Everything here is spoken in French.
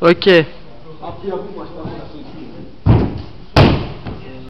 Ok.